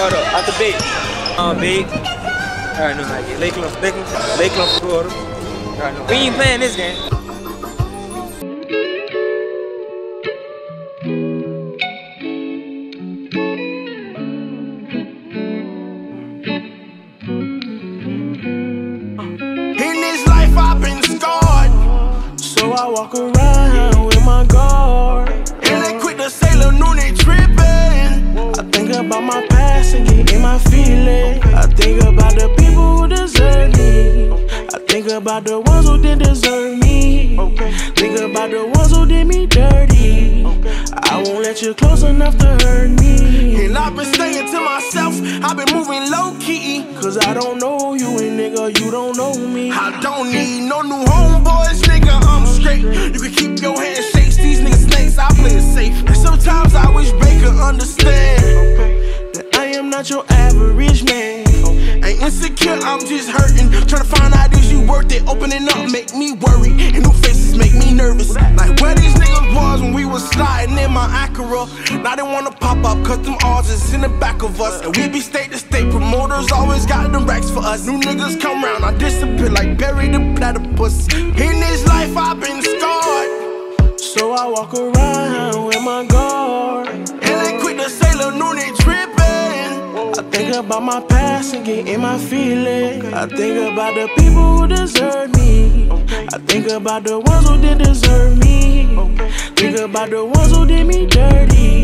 Hold up, out the bait. Uh, bait. Alright, know how I get. Lakeland, Lakeland, Lakeland, Florida. Alright, know. We ain't playing this game. In this life I've been scarred. So I walk around with my guard. About my past and get in my feelings. I think about the people who deserve me. I think about the ones who didn't deserve me. Think about the ones who did me dirty. I won't let you close enough to hurt me. And I've been staying to myself. I've been moving low key. Cause I don't know you and nigga, you don't know me. I don't need no new homeboys, nigga. I'm straight. You can keep your handshakes. These niggas snakes. I play it safe. And sometimes I wish Baker understand. Not your average man. Ain't insecure, I'm just hurting. Trying to find out is you worth it. Opening up make me worry. And new faces make me nervous. Like where these niggas was when we was sliding in my Acura. Now they wanna pop up, cause them odds is in the back of us. And we be state to state. Promoters always got them racks for us. New niggas come round, I disappear like Perry the platypus. In this life, I've been scarred. So I walk around with my guard. Think about my past and get in my feelings. I think about the people who deserve me. I think about the ones who didn't deserve me. Think about the ones who did me dirty.